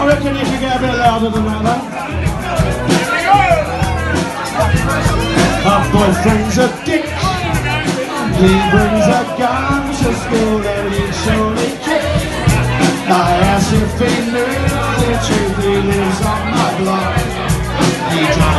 I reckon you should get a bit louder than that, though. My boyfriend's a dick. He brings a gun to school and he's only kick. I asked if he knew the truth, he lives on my block. He.